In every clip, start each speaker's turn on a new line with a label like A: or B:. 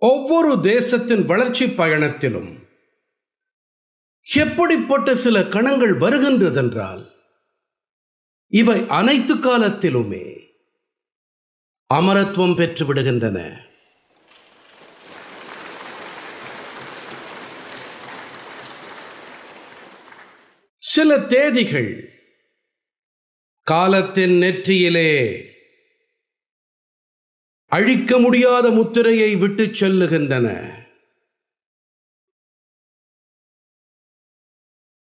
A: ஒவ்வொரு தேசத்தின் வளர்ச்சி பயணத்திலும் எப்படிப்பட்ட சில கணங்கள் வருகின்றதென்றால் இவை அனைத்து காலத்திலுமே அமரத்துவம் பெற்று விடுகின்றன. சில தேதிகள் காலத்தின் நெற்றியிலே அழிக்க முடியாத முத்திரையை விட்டுச் செல்லுகின்றன.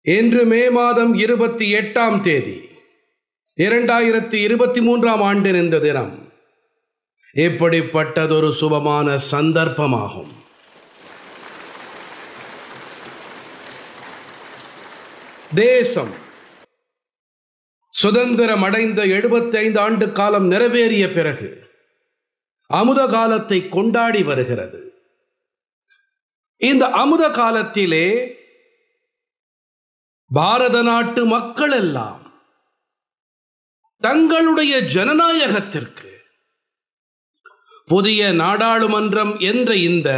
A: இன்று மே மாதம் இருபத்தி எட்டாம் தேதி இரண்டாயிரத்தி இருபத்தி மூன்றாம் ஆண்டின் இந்த தினம் இப்படிப்பட்டதொரு சுபமான சந்தர்ப்பமாகும். தேசம் சுதந்திரம் அடைந்த எழுபத்தைந்து ஆண்டு காலம் நிறைவேறிய பிறகு அமுத காலத்தை கொண்டாடி வருகிறது. இந்த அமுத காலத்திலே பாரத நாட்டு மக்கள் எல்லாம் தங்களுடைய ஜனநாயகத்திற்கு புதிய நாடாளுமன்றம் என்ற இந்த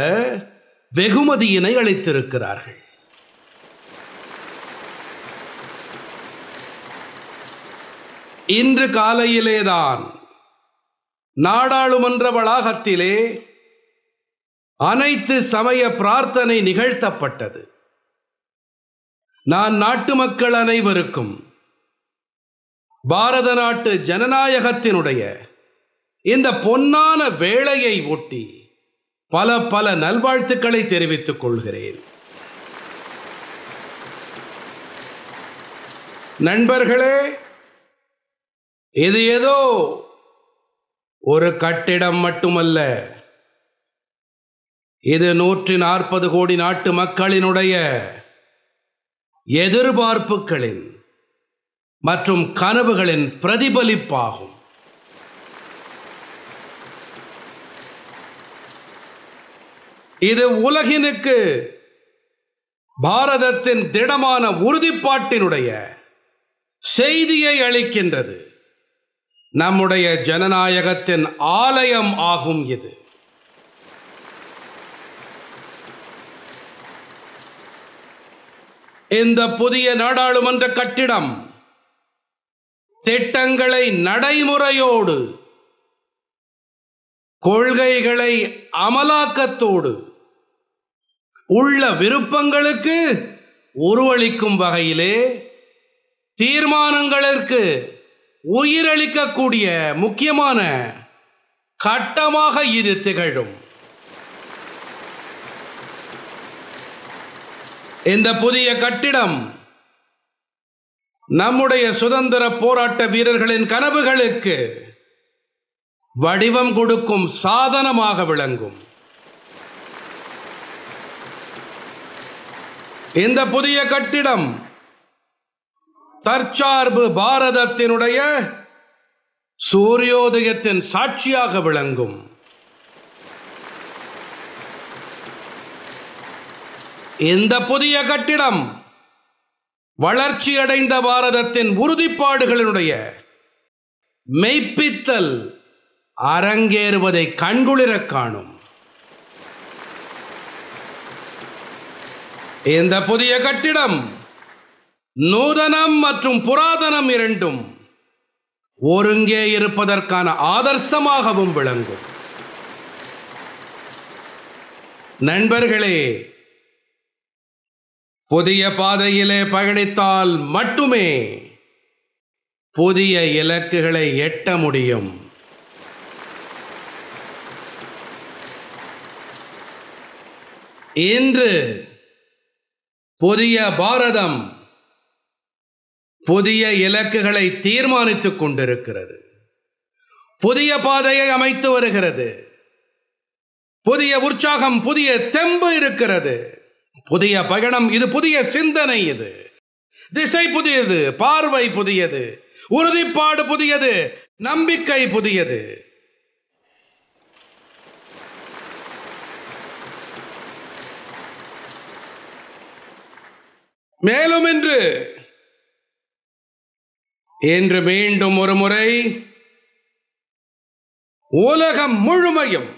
A: வெகுமதியினை அளித்திருக்கிறார்கள். இன்று காலையிலேதான் நாடாளுமன்ற வளாகத்திலே அனைத்து சமய பிரார்த்தனை நிகழ்த்தப்பட்டது. நான் நாட்டு மக்கள் அனைவருக்கும் பாரத நாட்டு ஜனநாயகத்தினுடைய இந்த பொன்னான வேளையை ஒட்டி பல பல நல்வாழ்த்துக்களை தெரிவித்துக் கொள்கிறேன். நண்பர்களே இது ஏதோ ஒரு கட்டிடம் மட்டுமல்ல. இது நூற்றி நாற்பது கோடி நாட்டு மக்களினுடைய எதிர்பார்ப்புகளின் மற்றும் கனவுகளின் பிரதிபலிப்பாகும். இது உலகினுக்கு பாரதத்தின் திடமான உறுதிப்பாட்டினுடைய செய்தியை அளிக்கின்றது. நம்முடைய ஜனநாயகத்தின் ஆலயம் ஆகும் இது. இந்த புதிய நாடாளுமன்ற கட்டிடம் திட்டங்களை நடைமுறையோடு கொள்கைகளை அமலாக்கத்தோடு உள்ள விருப்பங்களுக்கு உருவளிக்கும் வகையிலே தீர்மானங்களுக்கு உயிரளிக்கக்கூடிய முக்கியமான கட்டமாக இது திகழும். இந்த புதிய கட்டிடம் நம்முடைய சுதந்திர போராட்ட வீரர்களின் கனவுகளுக்கு வடிவம் கொடுக்கும் சாதனமாக விளங்கும். இந்த புதிய கட்டிடம் தற்சார்பு பாரதத்தினுடைய சூரியோதயத்தின் சாட்சியாக விளங்கும். இந்த புதிய கட்டிடம் வளர்ச்சியடைந்த பாரதத்தின் உறுதிப்பாடுகளினுடைய மெய்ப்பித்தல் அரங்கேறுவதை கண்குளிரக் காணும். இந்த புதிய கட்டிடம் நூதனம் மற்றும் புராதனம் இரண்டும் ஒருங்கே இருப்பதற்கான ஆதர்சமாகவும் விளங்கும். நண்பர்களே புதிய பாதையிலே பயணித்தால் மட்டுமே புதிய இலக்குகளை எட்ட முடியும். இன்று புதிய பாரதம் புதிய இலக்குகளை தீர்மானித்துக் கொண்டிருக்கிறது. புதிய பாதையை அமைத்து வருகிறது. புதிய உற்சாகம் புதிய தெம்பு இருக்கிறது. புதிய பயணம் இது புதிய சிந்தனை இது. திசை புதியது பார்வை புதியது. உறுதிப்பாடு புதியது நம்பிக்கை புதியது. மேலும் என்று என்று மீண்டும் ஒரு முறை உலகம் முழுமையும்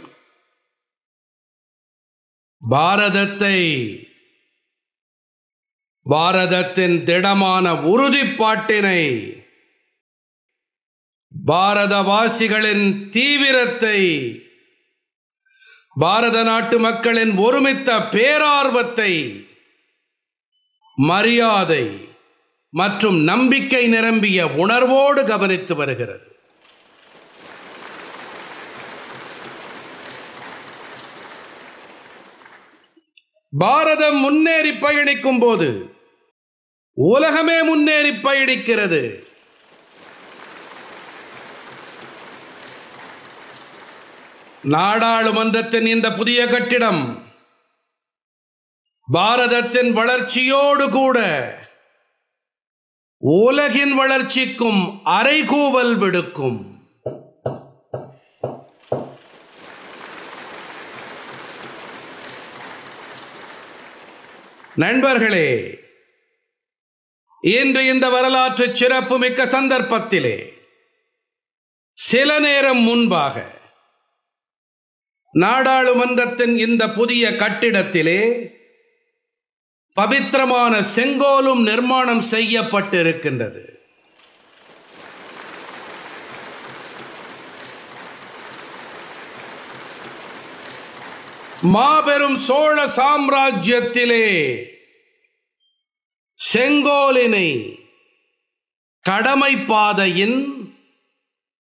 A: பாரதத்தை பாரதத்தின் திடமான உறுதிப்பாட்டினை பாரதவாசிகளின் தீவிரத்தை பாரத நாட்டு மக்களின் ஒருமித்த பேரார்வத்தை மரியாதை மற்றும் நம்பிக்கை நிரம்பிய உணர்வோடு கவனித்து வருகிறது. பாரதம் முன்னேறி பயணிக்கும் போது உலகமே முன்னேறி பயணிக்கிறது. நாடாளுமன்றத்தின் இந்த புதிய கட்டிடம் பாரதத்தின் வளர்ச்சியோடு கூட உலகின் வளர்ச்சிக்கும் அரைகூவல் விடுக்கும். நண்பர்களே இன்று இந்த வரலாற்று சிறப்புமிக்க சந்தர்ப்பத்திலே சில நேரம் முன்பாக நாடாளுமன்றத்தின் இந்த புதிய கட்டிடத்திலே பவித்திரமான செங்கோலும் நிர்மாணம் செய்யப்பட்டிருக்கின்றது. மாபெரும் சோழ சாம்ராஜ்யத்திலே செங்கோலினை கடமை பாதையின்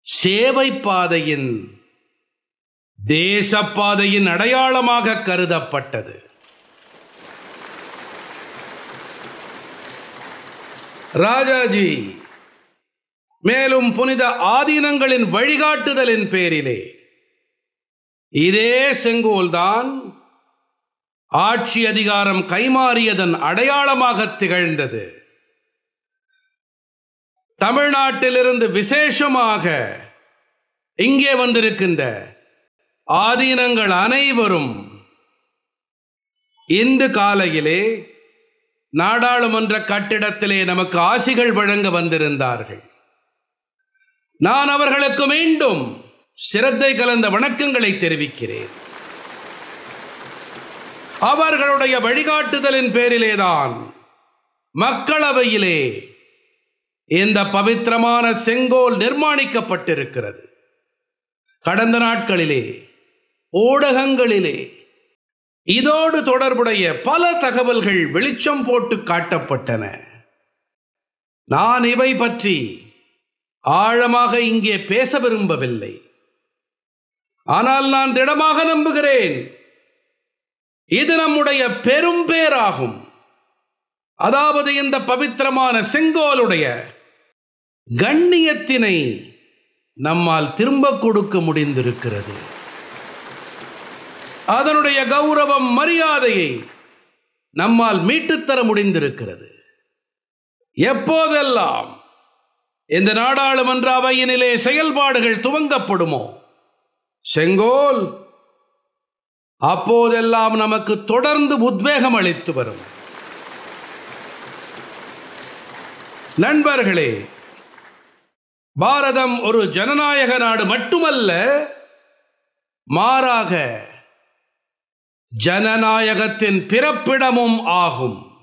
A: சேவை பாதையின் தேசப்பாதையின் அடையாளமாக கருதப்பட்டது. ராஜாஜி மேலும் புனித ஆதீனங்களின் வழிகாட்டுதலின் பேரிலே இதே செங்கோல்தான் ஆட்சி அதிகாரம் கைமாறியதன் அடையாளமாக திகழ்ந்தது. தமிழ்நாட்டிலிருந்து விசேஷமாக இங்கே வந்திருக்கின்ற ஆதீனங்கள் அனைவரும் இந்து காலையிலே நாடாளுமன்ற கட்டிடத்திலே நமக்கு ஆசிகள் வழங்க வந்திருந்தார்கள். நான் அவர்களுக்கு மீண்டும் சிரத்தை கலந்த வணக்கங்களை தெரிவிக்கிறேன். அவர்களுடைய வழிகாட்டுதலின் பேரிலேதான் மக்களவையிலே இந்த பவித்திரமான செங்கோல் நிர்மாணிக்கப்பட்டிருக்கிறது. கடந்த நாட்களிலே ஊடகங்களிலே இதோடு தொடர்புடைய பல தகவல்கள் வெளிச்சம் போட்டு காட்டப்பட்டன. நான் இவை பற்றி ஆழமாக இங்கே பேச விரும்பவில்லை. ஆனால் நான் திடமாக நம்புகிறேன். இது நம்முடைய பெரும் பேராகும். அதாவது இந்த பவித்திரமான செங்கோலுடைய கண்ணியத்தினை நம்மால் திரும்ப கொடுக்க முடிந்திருக்கிறது. அதனுடைய கௌரவம் மரியாதையை நம்மால் மீட்டுத்தர முடிந்திருக்கிறது. எப்போதெல்லாம் இந்த நாடாளுமன்ற அவையினிலே செயல்பாடுகள் துவங்கப்படுமோ செங்கோல் அப்போதெல்லாம் நமக்கு தொடர்ந்து உத்வேகம் அளித்து வரும். நண்பர்களே பாரதம் ஒரு ஜனநாயக நாடு மட்டுமல்ல மாறாக ஜனநாயகத்தின் பிறப்பிடமும் ஆகும்.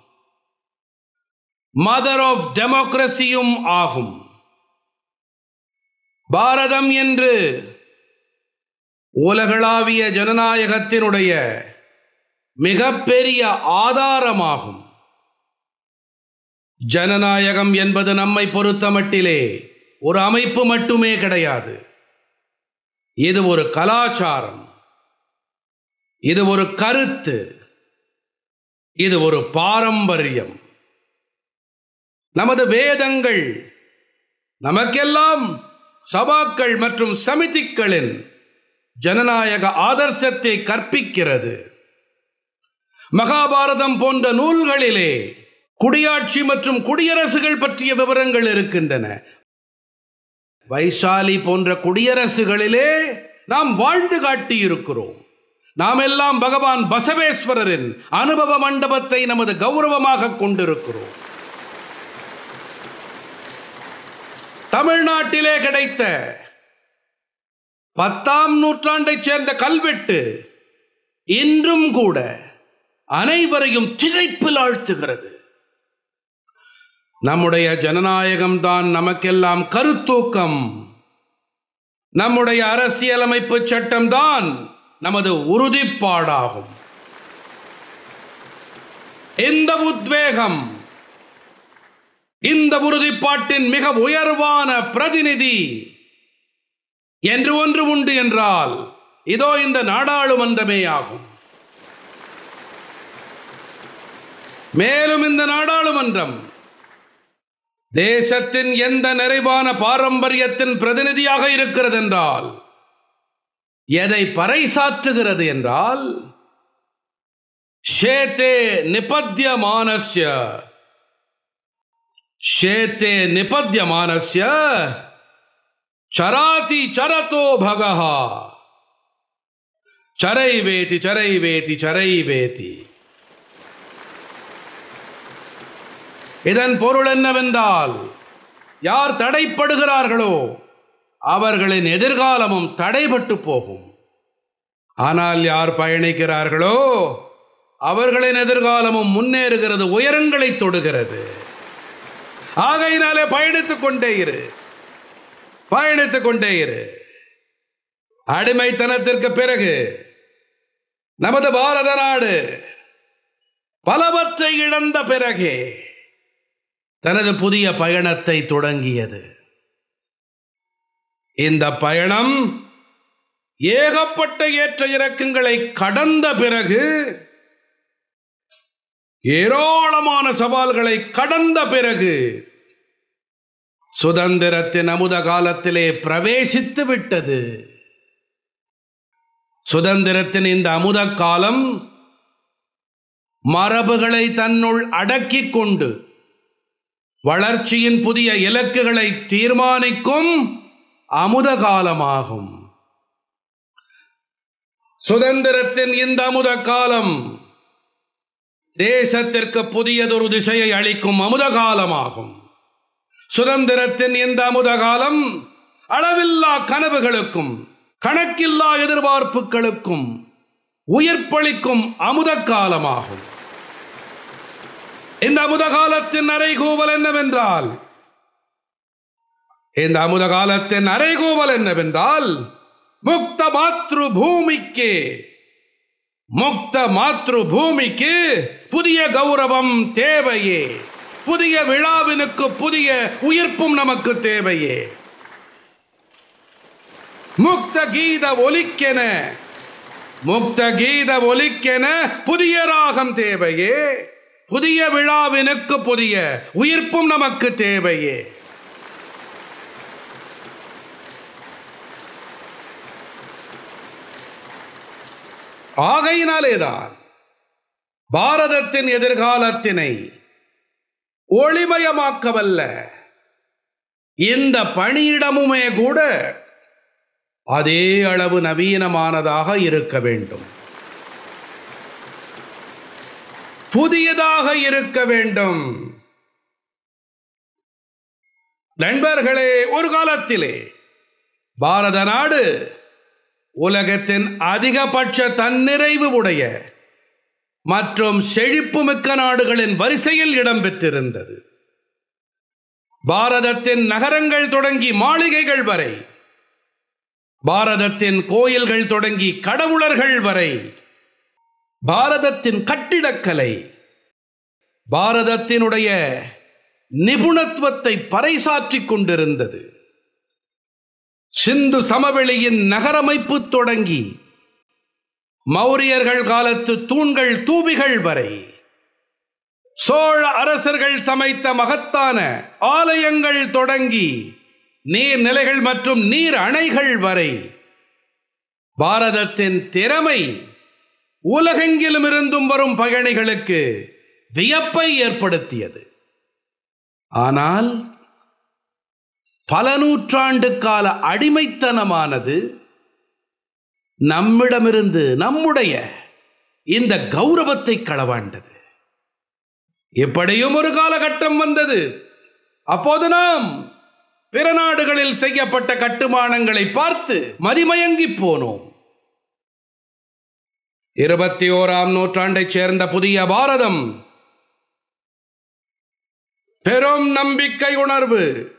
A: மதர் ஆஃப் டெமோக்ரஸியும் ஆகும். பாரதம் என்று உலகளாவிய ஜனநாயகத்தினுடைய மிகப்பெரிய ஆதாரமாகும். ஜனநாயகம் என்பது நம்மை பொறுத்தமட்டிலே ஒரு அமைப்பு மட்டுமே கிடையாது. இது ஒரு கலாச்சாரம். இது ஒரு கருத்து. இது ஒரு பாரம்பரியம். நமது வேதங்கள் நமக்கெல்லாம் சபாக்கள் மற்றும் சமிதிகளின் ஜனநாயக ஆதர்சத்தை கற்பிக்கிறது. மகாபாரதம் போன்ற நூல்களிலே குடியாட்சி மற்றும் குடியரசுகள் பற்றிய விவரங்கள் இருக்கின்றன. வைசாலி போன்ற குடியரசுகளிலே நாம் வாழ்ந்து காட்டியிருக்கிறோம். நாம் எல்லாம் பகவான் பசவேஸ்வரரின் அனுபவ மண்டபத்தை நமது கௌரவமாக கொண்டிருக்கிறோம். தமிழ்நாட்டிலே கிடைத்த பத்தாம் நூற்றாண்டைச் சேர்ந்த கல்வெட்டு இன்றும் கூட அனைவரையும் திகைப்பில் ஆழ்த்துகிறது. நம்முடைய ஜனநாயகம் தான் நமக்கெல்லாம் கருத்தூக்கம். நம்முடைய அரசியலமைப்பு சட்டம்தான் நமது உறுதிப்பாடாகும். இந்த உத்வேகம் இந்த உறுதிப்பாட்டின் மிக உயர்வான பிரதிநிதி என்று ஒன்று உண்டு என்றால் இதோ இந்த நாடாளுமன்றமே ஆகும். மேலும் இந்த நாடாளுமன்றம் தேசத்தின் எந்த நிறைவான பாரம்பரியத்தின் பிரதிநிதியாக இருக்கிறது என்றால் எதை பறைசாற்றுகிறது என்றால் ஷேத்தே நிபத்தியமானஸ்ய ஷேத்தே நிபத்தியமானஸ்ய சராதி சரதோ பகஹ சரைவேதி சரைவேதி சரைவேதி. இதன் பொருள் என்னவென்றால் யார் தடைப்படுகிறார்களோ அவர்களின் எதிர்காலமும் தடைபட்டு போகும். ஆனால் யார் பயணிக்கிறார்களோ அவர்களின் எதிர்காலமும் முன்னேறுகிறது உயரங்களை தொடுகிறது. ஆகையினாலே பயணித்துக் கொண்டே இரு. பயணித்துக் கொண்டே இரு. அடிமைத்தனத்திற்கு பிறகு நமது பாரத நாடு பலவற்றை இழந்த பிறகே தனது புதிய பயணத்தை தொடங்கியது. இந்த பயணம் ஏகப்பட்ட ஏற்ற இறக்கங்களை கடந்த பிறகு ஏராளமான சவால்களை கடந்த பிறகு சுதந்திரத்தின் அமுத காலத்திலே பிரவேசித்து விட்டது. சுதந்திரத்தின் இந்த அமுத காலம் மரபுகளை தன்னுள் அடக்கிக் கொண்டு வளர்ச்சியின் புதிய இலக்குகளை தீர்மானிக்கும் அமுத காலமாகும் சுதந்திரத்தின் இந்த அமுத காலம் தேசத்திற்கு புதியதொரு திசையை அளிக்கும் அமுத காலமாகும் சுதந்திரத்தின் இந்த அமுத காலம் அளவில்லா கனவுகளுக்கும் கணக்கில்லா எதிர்பார்ப்புகளுக்கும் உயிர்ப்பளிக்கும் அமுத காலமாகும் இந்த அமுத காலத்தின் அறைகூவல் என்னவென்றால் இந்த அமுத காலத்தின் அறைகூவல் என்னவென்றால் முக்த மாத்ரு பூமிக்கு முக்த மாத்ரு பூமிக்கு புதிய கௌரவம் தேவையே. புதிய விழாவினுக்கு புதிய உயிர்ப்பும் நமக்கு தேவையே. முக்த கீத ஒலிக்கென முக்த கீத ஒலிக்கென புதிய ராகம் தேவையே. புதிய விழாவினுக்கு புதிய உயிர்ப்பும் நமக்கு தேவையே. ஆகையினாலேதான் பாரதத்தின் எதிர்காலத்தினை ஒளிமயமாக்கவல்ல. இந்த பணியிடமுமே கூட அதே அளவு நவீனமானதாக இருக்க வேண்டும். புதியதாக இருக்க வேண்டும். நண்பர்களே ஒரு காலத்திலே பாரத நாடு உலகத்தின் அதிகபட்ச தன்னிறைவு உடைய மற்றும் செழிப்புமிக்க நாடுகளின் வரிசையில் இடம்பெற்றிருந்தது. பாரதத்தின் நகரங்கள் தொடங்கி மாளிகைகள் வரை பாரதத்தின் கோயில்கள் தொடங்கி கடவுளர்கள் வரை பாரதத்தின் கட்டிடக்கலை பாரதத்தினுடைய நிபுணத்துவத்தை பறைசாற்றிக் கொண்டிருந்தது. சிந்து சமவெளியின் நகரமைப்பு தொடங்கி மௌரியர்கள் காலத்து தூண்கள் தூபிகள் வரை சோழ அரசர்கள் சமைத்த மகத்தான ஆலயங்கள் தொடங்கி நீர்நிலைகள் மற்றும் நீர் அணைகள் வரை பாரதத்தின் திறமை உலகெங்கிலும் இருந்தும் வரும் பயணிகளுக்கு வியப்பை ஏற்படுத்தியது. ஆனால் பல நூற்றாண்டு கால அடிமைத்தனமானது நம்மிடமிருந்து நம்முடைய இந்த கௌரவத்தை களவாண்டது. எப்படியும் ஒரு காலகட்டம் வந்தது. அப்போது நாம் பிற நாடுகளில் செய்யப்பட்ட கட்டுமானங்களை பார்த்து மதிமயங்கி போனோம். இருபத்தி ஓராம் நூற்றாண்டைச் சேர்ந்த புதிய பாரதம் பெரும் நம்பிக்கை உணர்வு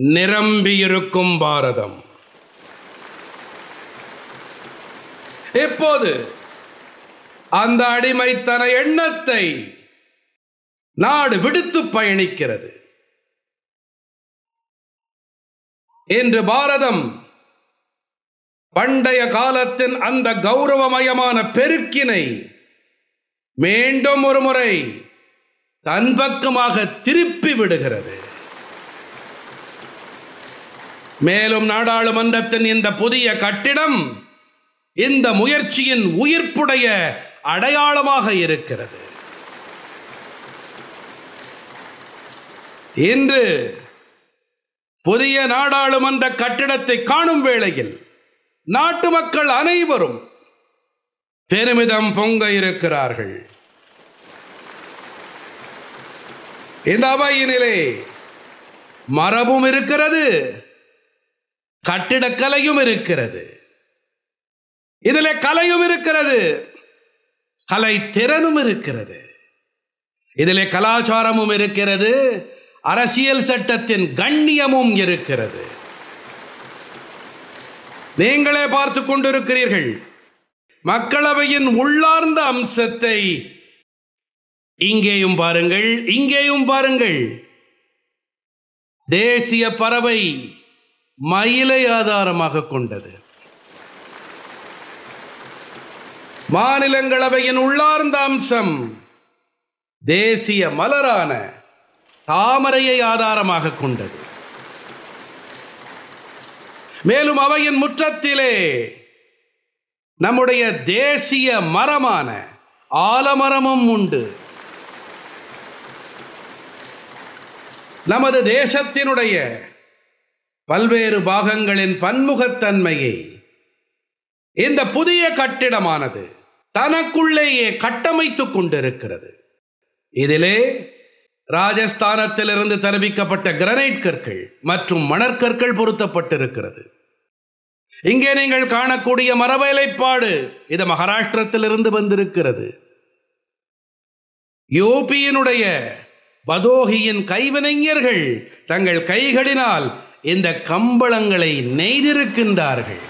A: நிரம்பியிருக்கும் பாரதம். இப்போது அந்த அடிமைத்தன எண்ணத்தை நாடு விடுத்து பயணிக்கிறது. இன்று பாரதம் பண்டைய காலத்தின் அந்த கௌரவமயமான பெருக்கினை மீண்டும் ஒரு முறை தன் பக்கமாக திருப்பி விடுகிறது. மேலும் நாடாளுமன்றத்தின் இந்த புதிய கட்டிடம் இந்த முயற்சியின் உயிர்ப்புடைய அடையாளமாக இருக்கிறது. இன்று புதிய நாடாளுமன்ற கட்டிடத்தை காணும் வேளையில் நாட்டு மக்கள் அனைவரும் பெருமிதம் பொங்க இருக்கிறார்கள். இந்த அவையினிலே மரபும் இருக்கிறது. கட்டிடக்கலையும் இருக்கிறது. இதுல கலையும் இருக்கிறது. கலை திறனும் இருக்கிறது. இதிலே கலாச்சாரமும் இருக்கிறது. அரசியல் சட்டத்தின் கண்ணியமும் இருக்கிறது. நீங்களே பார்த்து கொண்டிருக்கிறீர்கள். மக்களவையின் உள்ளார்ந்த அம்சத்தை இங்கேயும் பாருங்கள் இங்கேயும் பாருங்கள். தேசிய பறவை மயிலை ஆதாரமாக கொண்டது. மாநிலங்களவையின் உள்ளார்ந்த அம்சம் தேசிய மலரான தாமரையை ஆதாரமாக கொண்டது. மேலும் அவையின் முற்றத்திலே நம்முடைய தேசிய மரமான ஆலமரமும் உண்டு. நமது தேசத்தினுடைய பல்வேறு பாகங்களின் பன்முகத்தன்மையை. இந்த புதிய கட்டிடமானது தனக்குள்ளேயே கட்டமைத்துக் கொண்டிருக்கிறது. இதிலே ராஜஸ்தானத்திலிருந்து தெரிவிக்கப்பட்ட கிரனைட் கற்கள் மற்றும் மணற்கற்கள் பொருத்தப்பட்டிருக்கிறது. இங்கே நீங்கள் காணக்கூடிய மரவேலைப்பாடு இது மகாராஷ்டிரத்திலிருந்து வந்திருக்கிறது. யோபியினுடைய பதோகியின் கைவினைஞர்கள் தங்கள் கைகளினால் இந்த கம்பளங்களை நெய்திருக்கின்றார்கள்.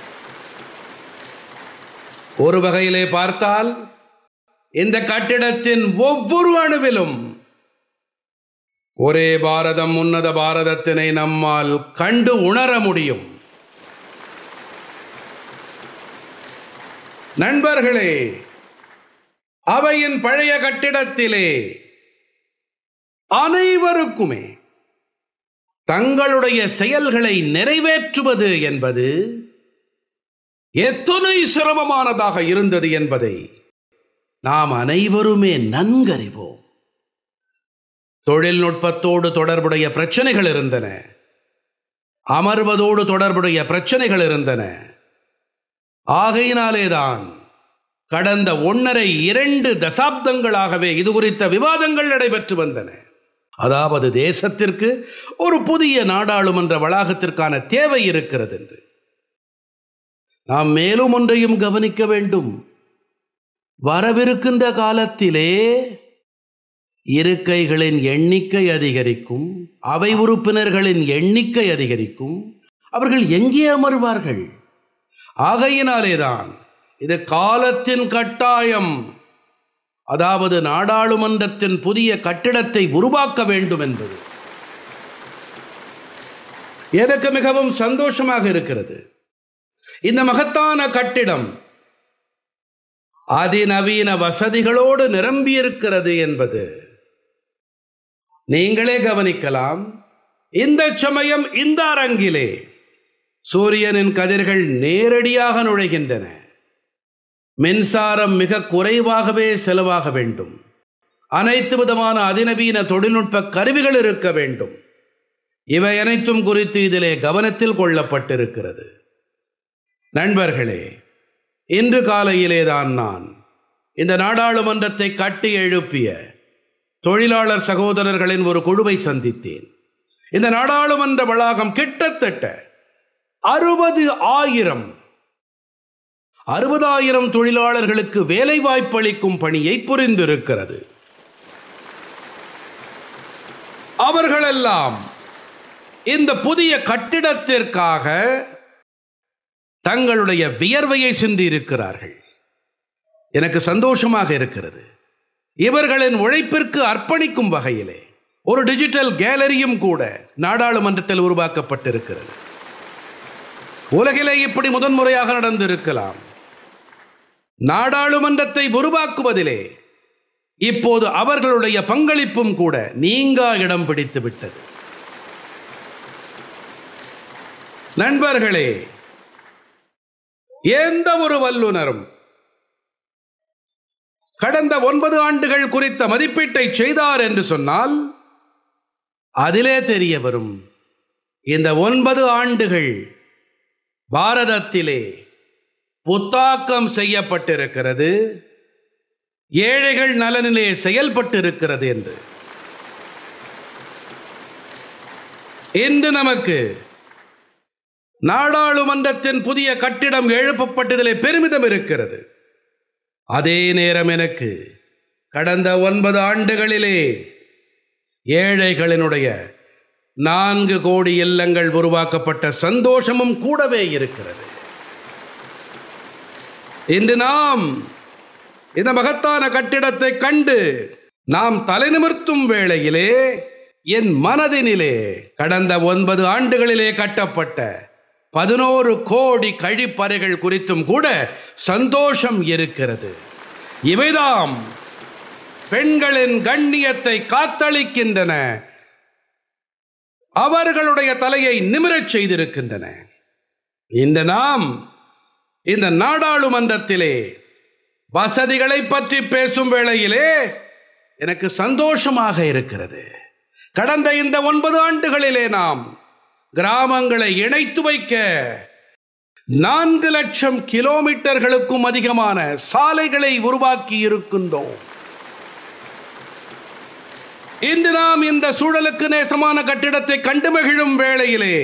A: ஒரு வகையிலே பார்த்தால் இந்த கட்டிடத்தின் ஒவ்வொரு அணுவிலும் ஒரே பாரதம் உன்னத பாரதத்தினை நம்மால் கண்டு உணர முடியும். நண்பர்களே அவையின் பழைய கட்டிடத்திலே அனைவருக்குமே தங்களுடைய செயல்களை நிறைவேற்றுவது என்பது எத்தனை சிரமமானதாக இருந்தது என்பதை நாம் அனைவருமே நன்கறிவோம். தொழில்நுட்பத்தோடு தொடர்புடைய பிரச்சனைகள் இருந்தன. அமர்வதோடு தொடர்புடைய பிரச்சனைகள் இருந்தன. ஆகையினாலேதான் கடந்த ஒன்றரை இரண்டு தசாப்தங்களாகவே இது குறித்த விவாதங்கள் நடைபெற்று வந்தன. அதாவது தேசத்திற்கு ஒரு புதிய நாடாளுமன்ற வளாகத்திற்கான தேவை இருக்கிறது என்று நாம் மேலும் ஒன்றையும் கவனிக்க வேண்டும். வரவிருக்கின்ற காலத்திலே இருக்கைகளின் எண்ணிக்கை அதிகரிக்கும் அவை உறுப்பினர்களின் எண்ணிக்கை அதிகரிக்கும். அவர்கள் எங்கே அமர்வார்கள்? ஆகையினாலேதான் இது காலத்தின் கட்டாயம். அதாவது நாடாளுமன்றத்தின் புதிய கட்டிடத்தை உருவாக்க வேண்டும் என்பது. எனக்கு மிகவும் சந்தோஷமாக இருக்கிறது. இந்த மகத்தான கட்டிடம் அதிநவீன வசதிகளோடு நிரம்பியிருக்கிறது என்பது. நீங்களே கவனிக்கலாம். இந்த சமயம் இந்த அரங்கிலே சூரியனின் கதிர்கள் நேரடியாக நுழைகின்றன. மின்சாரம் மிக குறைவாகவே செலவாக வேண்டும். அனைத்து விதமான அதிநவீன தொழில்நுட்ப கருவிகள் இருக்க வேண்டும். இவை அனைத்தும் குறித்து இதிலே கவனத்தில் கொள்ளப்பட்டிருக்கிறது. நண்பர்களே இன்று காலையிலேதான் நான் இந்த நாடாளுமன்றத்தை கட்டி எழுப்பிய தொழிலாளர் சகோதரர்களின் ஒரு குழுவை சந்தித்தேன். இந்த நாடாளுமன்ற வளாகம் கிட்டத்தட்ட அறுபது ஆயிரம் அறுபதாயிரம் தொழிலாளர்களுக்கு வேலைவாய்ப்பு அளிக்கும் பணியை புரிந்திருக்கிறது. அவர்களெல்லாம் இந்த புதிய கட்டிடத்திற்காக தங்களுடைய வியர்வையை சிந்தி இருக்கிறார்கள். எனக்கு சந்தோஷமாக இருக்கிறது. இவர்களின் உழைப்பிற்கு அர்ப்பணிக்கும் வகையிலே ஒரு டிஜிட்டல் கேலரியும் கூட நாடாளுமன்றத்தில் உருவாக்கப்பட்டிருக்கிறது. உலகிலே இப்படி முதன்முறையாக நடந்திருக்கலாம். நாடாளுமன்றத்தை உருவாக்குவதிலே இப்போது அவர்களுடைய பங்களிப்பும் கூட நீங்கா இடம் பிடித்து விட்டது. நண்பர்களே எந்த ஒரு வல்லுனரும் கடந்த ஒன்பது ஆண்டுகள் குறித்த மதிப்பீட்டை செய்தார் என்று சொன்னால் அதிலே தெரிய வரும் இந்த ஒன்பது ஆண்டுகள் பாரதத்திலே புத்தாக்கம் செய்யப்பட்டிருக்கிறது. ஏழைகள் நலனிலே செயல்பட்டிருக்கிறது என்று. இன்று நமக்கு நாடாளுமன்றத்தின் புதிய கட்டிடம் எழுப்பப்பட்டதிலே பெருமிதம் இருக்கிறது. அதே நேரம் எனக்கு கடந்த ஒன்பது ஆண்டுகளிலே ஏழைகளினுடைய நான்கு கோடி இல்லங்கள் உருவாக்கப்பட்ட சந்தோஷமும் கூடவே இருக்கிறது. இன்று நாம் இந்த மகத்தான கட்டிடத்தை கண்டு நாம் தலைநிமிர்த்தும் வேளையிலே என் மனதினிலே கடந்த ஒன்பது ஆண்டுகளிலே கட்டப்பட்ட பதினோரு கோடி கழிப்பறைகள் குறித்தும் கூட சந்தோஷம் இருக்கிறது. இவைதாம் பெண்களின் கண்ணியத்தை காத்தளிக்கின்றன. அவர்களுடைய தலையை நிமிரச் செய்திருக்கின்றன. இந்த நாம் இந்த நாடாளுமன்றத்திலே வசதிகளை பற்றி பேசும் வேளையிலே எனக்கு சந்தோஷமாக இருக்கிறது. கடந்த இந்த ஒன்பது ஆண்டுகளிலே நாம் கிராமங்களை இணைத்து வைக்க நான்கு லட்சம் கிலோமீட்டர்களுக்கும் அதிகமான சாலைகளை உருவாக்கி இருக்கின்றோம். இன்று நாம் இந்த சூழலுக்கு நேசமான கட்டிடத்தை கண்டு மகிழும் வேளையிலே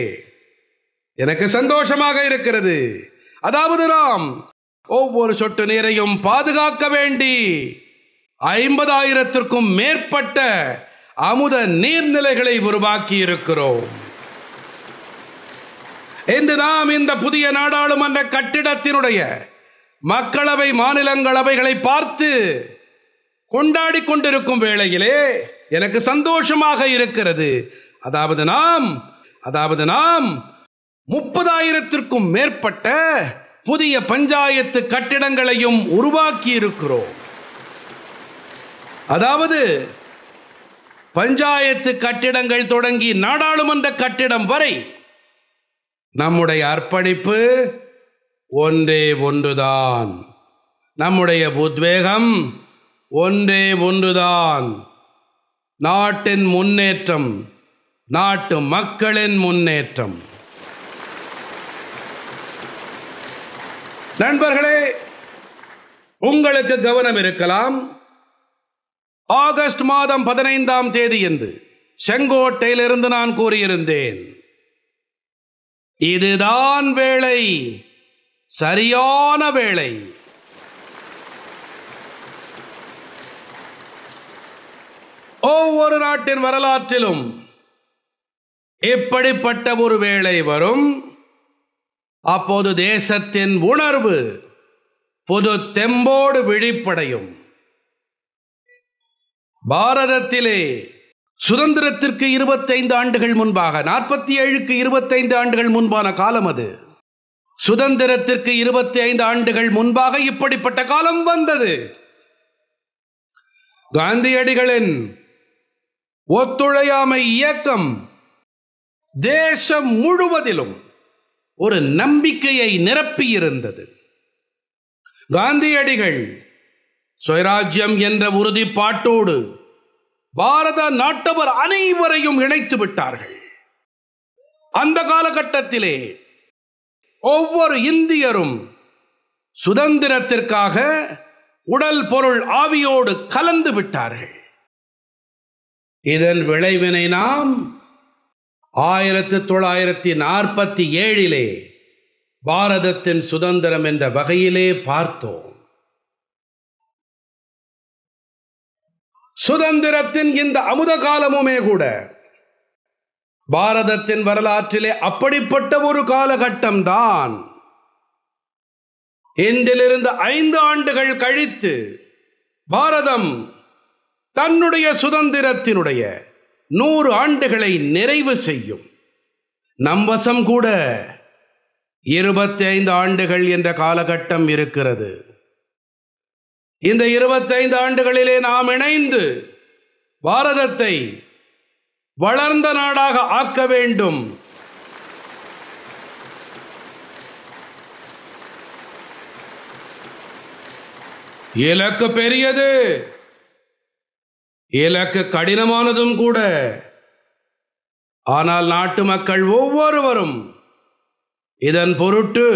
A: எனக்கு சந்தோஷமாக இருக்கிறது. அதாவது நாம் ஒவ்வொரு சொட்டு நீரையும் பாதுகாக்க வேண்டி ஐம்பதாயிரத்திற்கும் மேற்பட்ட அமுத நீர்நிலைகளை உருவாக்கி இருக்கிறோம் இன்று நாம் இந்த புதிய நாடாளுமன்ற கட்டிடத்தினுடைய மக்களவை மாநிலங்களவைகளை பார்த்து கொண்டாடி கொண்டிருக்கும் வேளையிலே எனக்கு சந்தோஷமாக இருக்கிறது. அதாவது நாம் அதாவது நாம் முப்பதாயிரத்திற்கும் மேற்பட்ட புதிய பஞ்சாயத்து கட்டிடங்களையும் உருவாக்கி இருக்கிறோம் அதாவது பஞ்சாயத்து கட்டிடங்கள் தொடங்கி நாடாளுமன்ற கட்டிடம் வரை நம்முடைய அர்ப்பணிப்பு ஒன்றே ஒன்றுதான். நம்முடைய உத்வேகம் ஒன்றே ஒன்றுதான். நாட்டின் முன்னேற்றம் நாட்டு மக்களின் முன்னேற்றம். நண்பர்களே உங்களுக்கு கவனம் இருக்கலாம். ஆகஸ்ட் மாதம் பதினைந்தாம் தேதி என்று செங்கோட்டையிலிருந்து நான் கூறியிருந்தேன். இதுதான் வேளை சரியான வேளை. ஒவ்வொரு நாட்டின் வரலாற்றிலும் இப்படிப்பட்ட ஒரு வேளை வரும். அப்போது தேசத்தின் உணர்வு புது தெம்போடு விழிப்படையும். பாரதத்திலே சுதந்திரத்திற்கு இருபத்தைந்து ஆண்டுகள் முன்பாக நாற்பத்தி ஏழுக்கு இருபத்தைந்து ஆண்டுகள் முன்பான காலம் அது. சுதந்திரத்திற்கு இருபத்தி ஐந்து ஆண்டுகள் முன்பாக இப்படிப்பட்ட காலம் வந்தது. காந்தியடிகளின் ஒத்துழையாமை இயக்கம் தேசம் முழுவதிலும் ஒரு நம்பிக்கையை நிரப்பியிருந்தது. காந்தியடிகள் சுயராஜ்யம் என்ற உறுதிப்பாட்டோடு பாரத நாட்டவர் அனைவரையும் இணைத்து விட்டார்கள். அந்த காலகட்டத்திலே ஒவ்வொரு இந்தியரும் சுதந்திரத்திற்காக உடல் பொருள் ஆவியோடு கலந்து விட்டார்கள். இதன் விளைவினை நாம் ஆயிரத்தி தொள்ளாயிரத்தி நாற்பத்தி ஏழிலே பாரதத்தின் சுதந்திரம் என்ற வகையிலே பார்த்தோம். சுதந்திரத்தின் இந்த அமுத காலமுமே கூட பாரதத்தின் வரலாற்றிலே அப்படிப்பட்ட ஒரு காலகட்டம் தான் இன்றிலிருந்து ஐந்து ஆண்டுகள் கழித்து பாரதம் தன்னுடைய சுதந்திரத்தினுடைய நூறு ஆண்டுகளை நிறைவு செய்யும். நம் வசம் கூட இருபத்தி ஐந்து ஆண்டுகள் என்ற காலகட்டம் இருக்கிறது. இந்த இருபத்தைந்து ஆண்டுகளிலே நாம் இணைந்து பாரதத்தை வளர்ந்த நாடாக ஆக்க வேண்டும். இலக்கு பெரியது. இலக்கு கடினமானதும் கூட. ஆனால் நாட்டு மக்கள் ஒவ்வொருவரும் இதன் பொருட்டு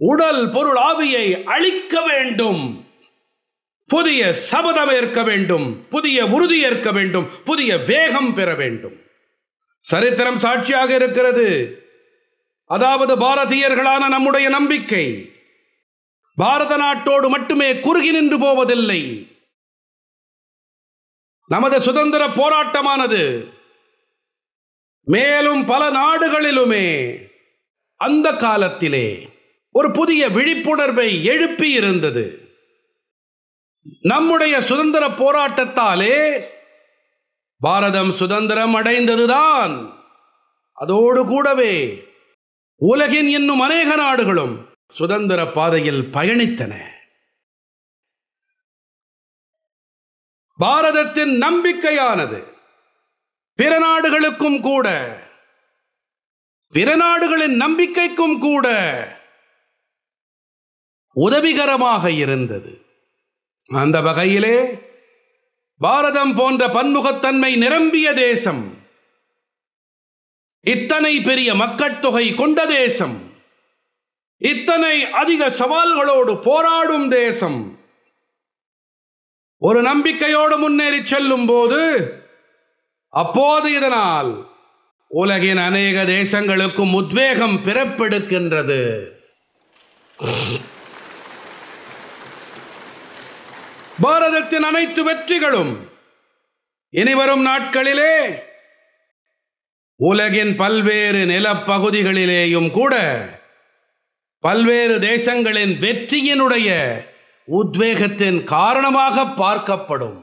A: உடல் பொருள் ஆவியை அழிக்க வேண்டும். புதிய சபதம் ஏற்க வேண்டும். புதிய உறுதி ஏற்க வேண்டும். புதிய வேகம் பெற வேண்டும். சரித்திரம் சாட்சியாக இருக்கிறது. அதாவது பாரதியர்களான நம்முடைய நம்பிக்கை. பாரத நாட்டோடு மட்டுமே குறுகி நின்று போவதில்லை. நமது சுதந்திர போராட்டமானது மேலும் பல நாடுகளிலுமே அந்த காலத்திலே ஒரு புதிய விழிப்புணர்வை எழுப்பி இருந்தது. நம்முடைய சுதந்திர போராட்டத்தாலே பாரதம் சுதந்திரம் அடைந்ததுதான். அதோடு கூடவே உலகின் இன்னும் அநேக நாடுகளும் சுதந்திர பாதையில் பயணித்தன. பாரதத்தின் நம்பிக்கையானது. பிற நாடுகளுக்கும் கூட பிற நாடுகளின் நம்பிக்கைக்கும் கூட உதவிகரமாக இருந்தது. அந்த வகையிலே பாரதம் போன்ற பன்முகத்தன்மை நிரம்பிய தேசம் இத்தனை பெரிய மக்கட்தொகை கொண்ட தேசம் இத்தனை அதிக சவால்களோடு போராடும் தேசம் ஒரு நம்பிக்கையோடு முன்னேறி செல்லும் போது அப்போது இதனால் உலகின் அநேக தேசங்களுக்கும் உத்வேகம் பிறப்பெடுக்கின்றது. பாரதத்தின் அனைத்து வெற்றிகளும் இனிவரும் நாட்களிலே உலகின் பல்வேறு நிலப்பகுதிகளிலேயும் கூட பல்வேறு தேசங்களின் வெற்றியினுடைய உத்வேகத்தின் காரணமாக பார்க்கப்படும்.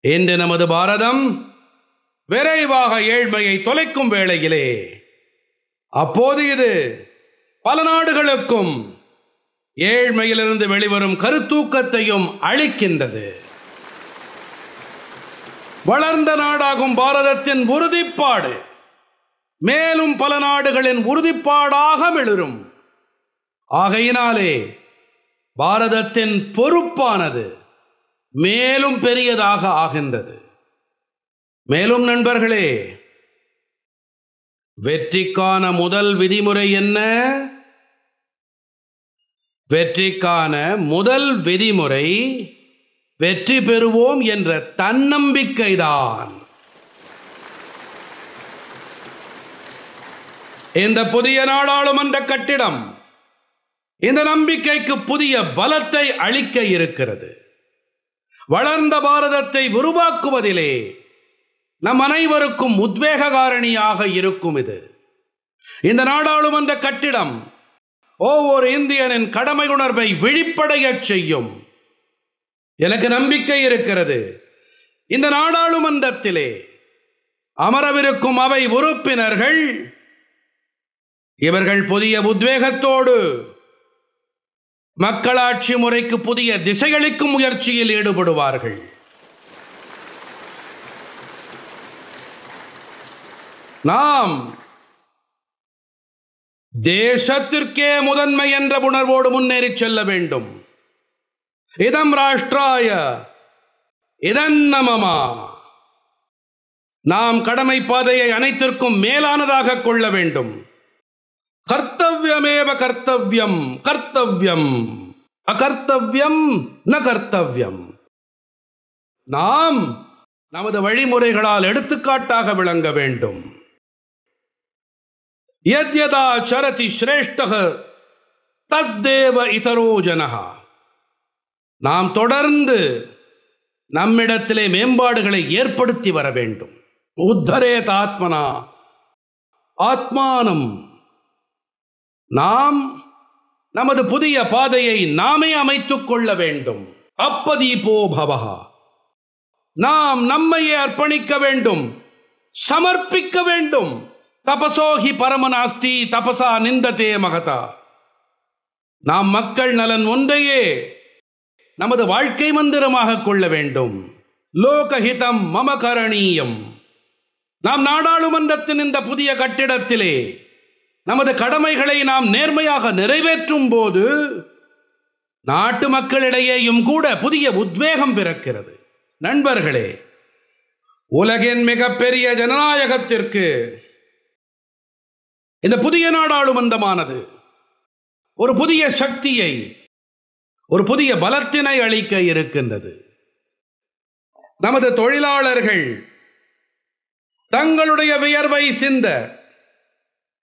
A: என்று நமது பாரதம் விரைவாக ஏழ்மையை தொலைக்கும் வேளையிலே அப்போது இது பல நாடுகளுக்கும் ஏழ்மையிலிருந்து வெளிவரும் கருத்தூக்கத்தையும் அளிக்கின்றது. வளர்ந்த நாடாகும் பாரதத்தின் உறுதிப்பாடு மேலும் பல நாடுகளின் உறுதிப்பாடாக மிளிரும். ஆகையினாலே பாரதத்தின் பொறுப்பானது மேலும் பெரியதாக ஆகின்றது. மேலும் நண்பர்களே வெற்றிக்கான முதல் விதிமுறை என்ன? வெற்றிக்கான முதல் விதிமுறை வெற்றி பெறுவோம் என்ற தன்னம்பிக்கைதான். இந்த புதிய நாடாளுமன்ற கட்டிடம் இந்த நம்பிக்கைக்கு புதிய பலத்தை அளிக்க இருக்கிறது. வளர்ந்த பாரதத்தை உருவாக்குவதிலே நம் அனைவருக்கும் உத்வேக காரணியாக இருக்கும் இது. இந்த நாடாளுமன்ற கட்டிடம் ஒவ்வொரு இந்தியனின் கடமை உணர்வை விழிப்படையச் செய்யும். எனக்கு நம்பிக்கை இருக்கிறது. இந்த நாடாளுமன்றத்திலே அமரவிருக்கும் அவை உறுப்பினர்கள் இவர்கள் புதிய உத்வேகத்தோடு மக்களாட்சி முறைக்கு புதிய திசைகளுக்கும் முயற்சியில் ஈடுபடுவார்கள். நாம் தேசத்திற்கே முதன்மை என்ற உணர்வோடு முன்னேறி செல்ல வேண்டும். இதம் ராஷ்டிராய இதன் நமமா. நாம் கடமை பாதையை அனைத்திற்கும் மேலானதாக கொள்ள வேண்டும். கர்த்தவியமேவ கர்த்தவியம் கர்த்தவியம். அகர்த்தவியம் ந கர்த்தவியம். நாம் நமது வழிமுறைகளால் எடுத்துக்காட்டாக விளங்க வேண்டும். யத்யதா சரதி சிரேஷ்டக தத்தேவ இதரோ ஜனகா நாம் தொடர்ந்து நம்மிடத்திலே மேம்பாடுகளை ஏற்படுத்தி வர வேண்டும். உத்தரேத் ஆத்மனா ஆத்மானம். நாம் நமது புதிய பாதையை நாமே அமைத்துக் கொள்ள வேண்டும். அப்பதீபோ பவகா நாம் நம்மையே அர்ப்பணிக்க வேண்டும். சமர்ப்பிக்க வேண்டும். தபசோகி பரமநாஸ்தி தபசா நிந்ததே மகதா. நாம் மக்கள் நலன் ஒன்றையே நமது வாழ்க்கை மந்திரமாக கொள்ள வேண்டும். லோகஹிதம் மம கரணீயம். நாம் நாடாளுமன்றத்தின் இந்த புதிய கட்டிடத்திலே நமது கடமைகளை நாம் நேர்மையாக நிறைவேற்றும் போது நாட்டு மக்களிடையேயும் கூட புதிய உத்வேகம் பிறக்கிறது. நண்பர்களே உலகின் மிகப்பெரிய ஜனநாயகத்திற்கு இந்த புதிய நாடாளுமன்றமானது ஒரு புதிய சக்தியை ஒரு புதிய பலத்தினை அளிக்க இருக்கின்றது. நமது தொழிலாளர்கள் தங்களுடைய வியர்வை சிந்த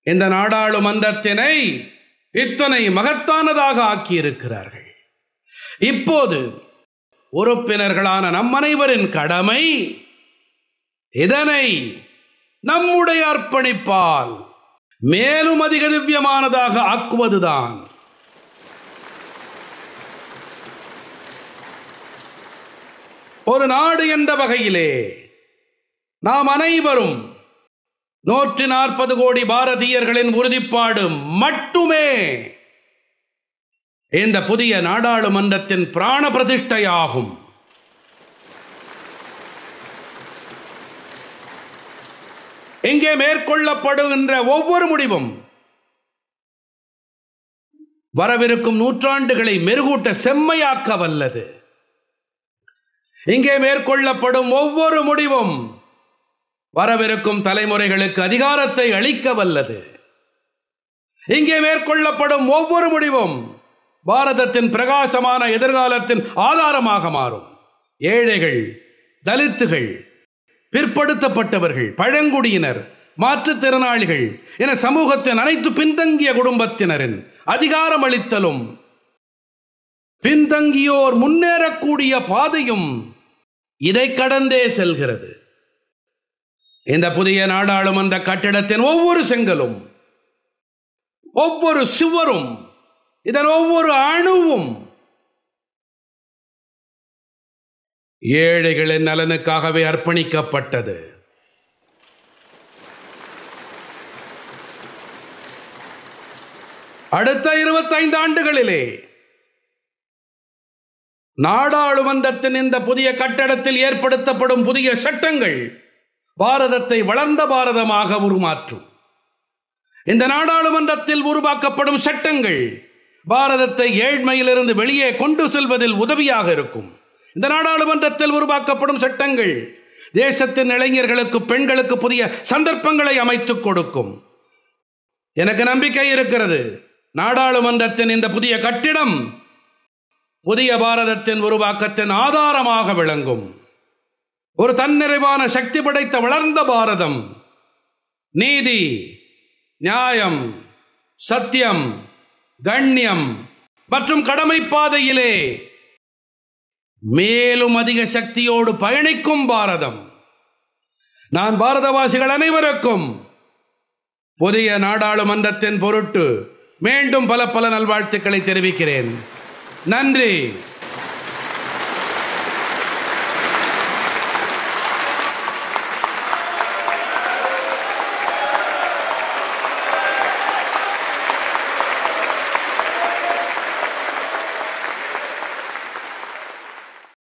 A: இந்த நாடாளுமன்றத்தினை இத்தனை மகத்தானதாக ஆக்கியிருக்கிறார்கள். இப்போது உறுப்பினர்களான நம் அனைவரின் கடமை இதனை நம்முடைய அர்ப்பணிப்பால் மேலும் அதிக திவ்யமானதாக ஆக்குவதுதான். ஒரு நாடு என்ற வகையிலே நாம் அனைவரும் நூற்றி நாற்பது கோடி பாரதியர்களின் உறுதிப்பாடு மட்டுமே. இந்த புதிய நாடாளுமன்றத்தின் பிராண பிரதிஷ்டையாகும். இங்கே மேற்கொள்ளப்படுகின்ற ஒவ்வொரு முடிவும் வரவிருக்கும் நூற்றாண்டுகளை மெருகூட்ட செம்மையாக்க வல்லது இங்கே மேற்கொள்ளப்படும் ஒவ்வொரு முடிவும் வரவிருக்கும் தலைமுறைகளுக்கு அதிகாரத்தை அளிக்க வல்லது. இங்கே மேற்கொள்ளப்படும் ஒவ்வொரு முடிவும் பாரதத்தின் பிரகாசமான எதிர்காலத்தின் ஆதாரமாக மாறும். ஏழைகள் தலித்துகள் பிற்படுத்தப்பட்டவர்கள் பழங்குடியினர் மாற்றுத்திறனாளிகள் என சமூகத்தின் அனைத்து பின்தங்கிய குடும்பத்தினரின் அதிகாரம் அளித்தலும் பின்தங்கியோர் முன்னேறக்கூடிய பாதையும் இதை கடந்தே செல்கிறது. இந்த புதிய நாடாளுமன்ற கட்டிடத்தின் ஒவ்வொரு செங்கலும் ஒவ்வொரு சுவரும் இதன் ஒவ்வொரு அணுவும் ஏழைகளின் நலனுக்காகவே அர்ப்பணிக்கப்பட்டது. அடுத்த இருபத்தைந்து ஆண்டுகளிலே நாடாளுமன்றத்தின் இந்த புதிய கட்டடத்தில் ஏற்படுத்தப்படும் புதிய சட்டங்கள் பாரதத்தை வளர்ந்த பாரதமாக உருமாற்றும். இந்த நாடாளுமன்றத்தில் உருவாக்கப்படும் சட்டங்கள் பாரதத்தை ஏழ்மையிலிருந்து வெளியே கொண்டு செல்வதில் உதவியாக இருக்கும். இந்த நாடாளுமன்றத்தில் உருவாக்கப்படும் சட்டங்கள் தேசத்தின் இளைஞர்களுக்கு பெண்களுக்கு புதிய சந்தர்ப்பங்களை அமைத்துக் கொடுக்கும். எனக்கு நம்பிக்கை இருக்கிறது. நாடாளுமன்றத்தின் இந்த புதிய கட்டிடம் புதிய பாரதத்தின் உருவாக்கத்தின் ஆதாரமாக விளங்கும். ஒரு தன்னிறைவான சக்தி படைத்த வளர்ந்த பாரதம். நீதி நியாயம் சத்தியம் கண்ணியம் மற்றும் கடமை பாதையிலே மேலும் அதிக சக்தியோடு பயணிக்கும் பாரதம். நான் பாரதவாசிகள் அனைவருக்கும் புதிய நாடாளுமன்றத்தின் பொருட்டு மீண்டும் பல பல நல்வாழ்த்துக்களை தெரிவிக்கிறேன். நன்றி.